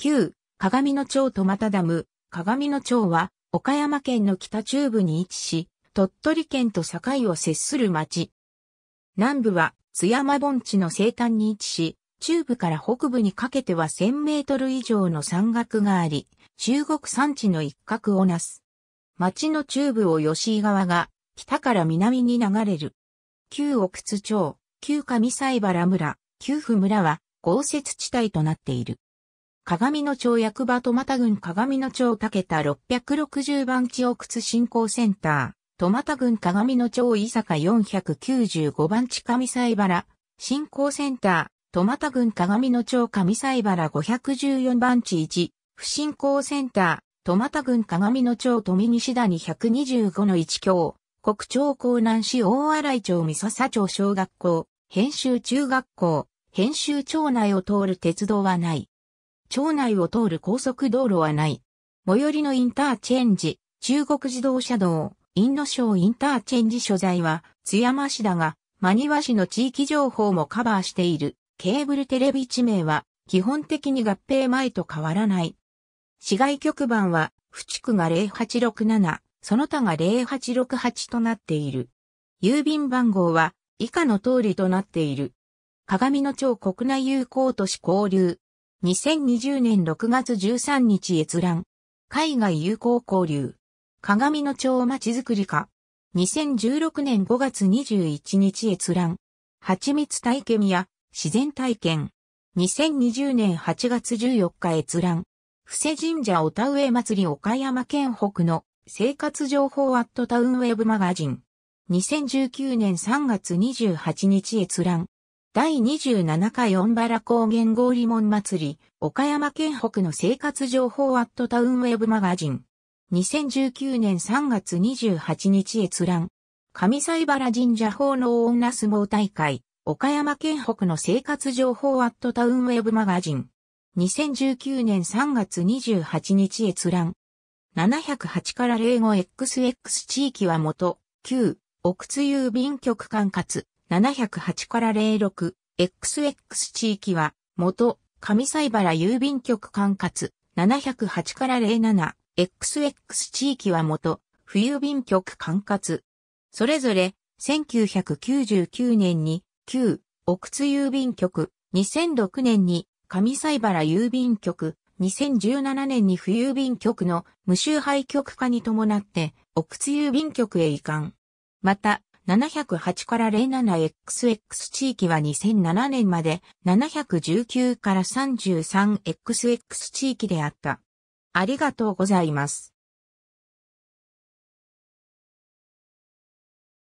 旧、鏡野町トマタダム、鏡野町は、岡山県の北中部に位置し、鳥取県と境を接する町。南部は津山盆地の西端に位置し、中部から北部にかけては1000メートル以上の山岳があり、中国山地の一角をなす。町の中部を吉井川が北から南に流れる。旧奥津町、旧上西原村、旧府村は豪雪地帯となっている。鏡野町役場と又郡鏡野町竹田660番地奥津振興センター。トマタ郡鏡野町伊坂495番地上西原、振興センター、トマタ郡鏡野町上西原514番地1、不振興センター、トマタ郡鏡野町富西谷125の1強、国町江南市大洗町三笹町小学校、編集中学校、編集町内を通る鉄道はない。町内を通る高速道路はない。最寄りのインターチェンジ、中国自動車道、インノ省インターチェンジ所在は津山市だが、真庭市の地域情報もカバーしているケーブルテレビ地名は基本的に合併前と変わらない。市外局番は、府地区が0867、その他が0868となっている。郵便番号は以下の通りとなっている。鏡野町国内友好都市交流。2020年6月13日閲覧。海外友好交流。鏡野町まちづくり課。2016年5月21日閲覧。蜂蜜体験や自然体験。2020年8月14日閲覧。布施神社お田植祭り岡山県北の生活情報アットタウンウェブマガジン。2019年3月28日閲覧。第27回オンバラ高原合理門祭り、岡山県北の生活情報アットタウンウェブマガジン。2019年3月28日閲覧。上西原神社法の女相撲大会、岡山県北の生活情報アットタウンウェブマガジン。2019年3月28日閲覧。708から 05XX 地域は元、旧、奥津郵便局管轄。708から 06XX 地域は元、上西原郵便局管轄。708から 07XX 地域は元、冬便局管轄。それぞれ、1999年に、旧、奥津郵便局、2006年に、上西原郵便局、2017年に冬便局の無臭廃局化に伴って、奥津郵便局へ移管。また、708から 07XX 地域は2007年まで719から 33XX 地域であった。ありがとうございます。